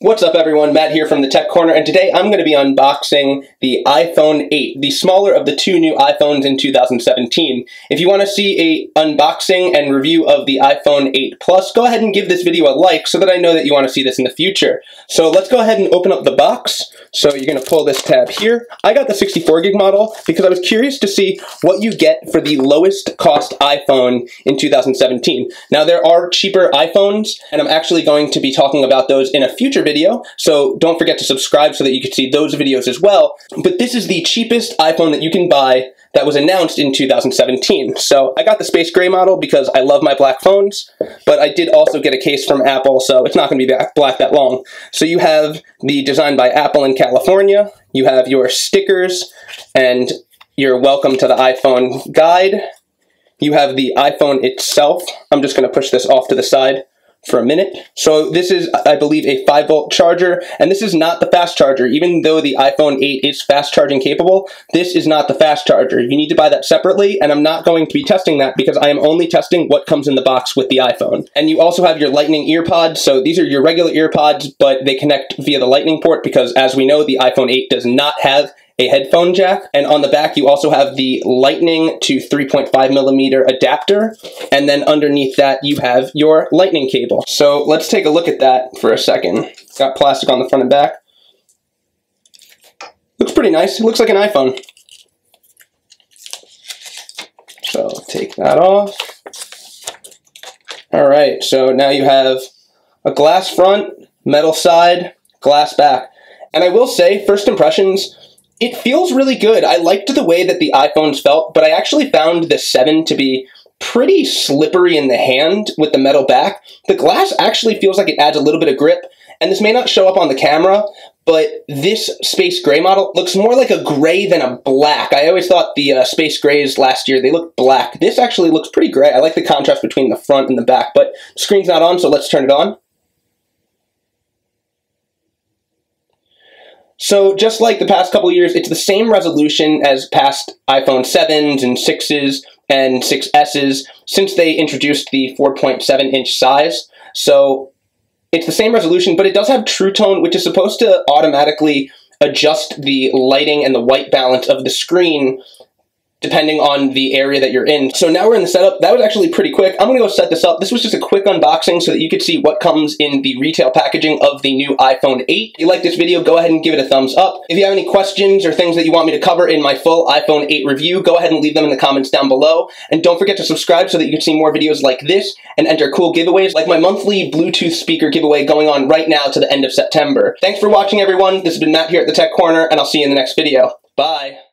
What's up everyone, Matt here from the Tech Corner, and today I'm going to be unboxing the iPhone 8, the smaller of the two new iPhones in 2017. If you want to see a unboxing and review of the iPhone 8 Plus, go ahead and give this video a like so that I know that you want to see this in the future. So let's go ahead and open up the box. So you're going to pull this tab here. I got the 64 gig model because I was curious to see what you get for the lowest cost iPhone in 2017. Now there are cheaper iPhones, and I'm actually going to be talking about those in a future video, so don't forget to subscribe so that you can see those videos as well. But this is the cheapest iPhone that you can buy that was announced in 2017. So I got the space gray model because I love my black phones, but I did also get a case from Apple, so it's not going to be black that long. So you have the design by Apple in California, you have your stickers, and your welcome to the iPhone guide. You have the iPhone itself. I'm just going to push this off to the side for a minute. So this is, I believe, a 5 volt charger, and this is not the fast charger. Even though the iPhone 8 is fast charging capable, this is not the fast charger. You need to buy that separately, and I'm not going to be testing that because I am only testing what comes in the box with the iPhone. And you also have your lightning earpods, so these are your regular earpods, but they connect via the lightning port because as we know, the iPhone 8 does not have a headphone jack. And on the back, you also have the lightning to 3.5 millimeter adapter. And then underneath that, you have your lightning cable. So let's take a look at that for a second. got plastic on the front and back. Looks pretty nice. It looks like an iPhone. So take that off. All right, so now you have a glass front, metal side, glass back. And I will say, first impressions, it feels really good. I liked the way that the iPhones felt, but I actually found the 7 to be pretty slippery in the hand with the metal back. The glass actually feels like it adds a little bit of grip, and this may not show up on the camera, but this Space Gray model looks more like a gray than a black. I always thought the uh, Space Grays last year, they looked black. This actually looks pretty gray. I like the contrast between the front and the back, but the screen's not on, so let's turn it on. So just like the past couple years, it's the same resolution as past iPhone 7s and 6s and 6Ss since they introduced the 4.7 inch size. So it's the same resolution, but it does have True Tone, which is supposed to automatically adjust the lighting and the white balance of the screen depending on the area that you're in. So now we're in the setup. That was actually pretty quick. I'm gonna go set this up. This was just a quick unboxing so that you could see what comes in the retail packaging of the new iPhone 8. If you like this video, go ahead and give it a thumbs up. If you have any questions or things that you want me to cover in my full iPhone 8 review, go ahead and leave them in the comments down below. And don't forget to subscribe so that you can see more videos like this and enter cool giveaways like my monthly Bluetooth speaker giveaway going on right now to the end of September. Thanks for watching everyone. This has been Matt here at the Tech Corner and I'll see you in the next video. Bye.